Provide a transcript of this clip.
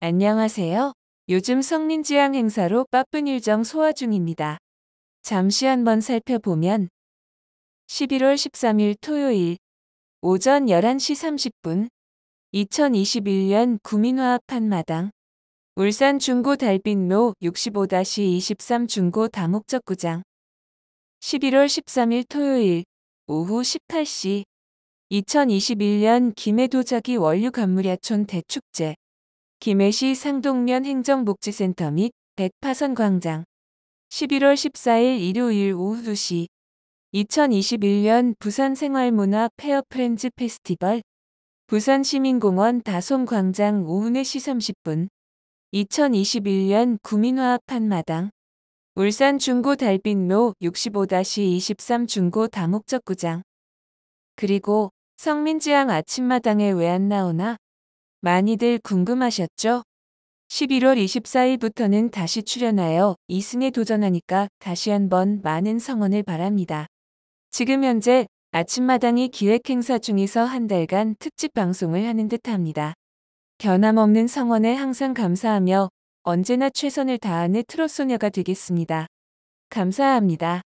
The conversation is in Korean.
안녕하세요. 요즘 성민지향 행사로 바쁜 일정 소화 중입니다. 잠시 한번 살펴보면 11월 13일 토요일 오전 11시 30분 2021년 구민화합 한마당 울산 중고 달빛로 65-23 중고 다목적 구장 11월 13일 토요일 오후 18시 2021년 김해도자기 원류감무랴촌 대축제 김해시 상동면 행정복지센터 및 백파선광장. 11월 14일 일요일 오후 2시. 2021년 부산생활문화 페어프렌즈 페스티벌. 부산시민공원 다솜광장 오후 4시 30분. 2021년 구민화합 한마당. 울산 중고 달빛로 65-23 중고 다목적구장. 그리고 성민지향 아침마당에 왜 안 나오나? 많이들 궁금하셨죠? 11월 24일부터는 다시 출연하여 2승에 도전하니까 다시 한번 많은 성원을 바랍니다. 지금 현재 아침마당이 기획행사 중에서 한 달간 특집 방송을 하는 듯 합니다. 변함없는 성원에 항상 감사하며 언제나 최선을 다하는 트롯소녀가 되겠습니다. 감사합니다.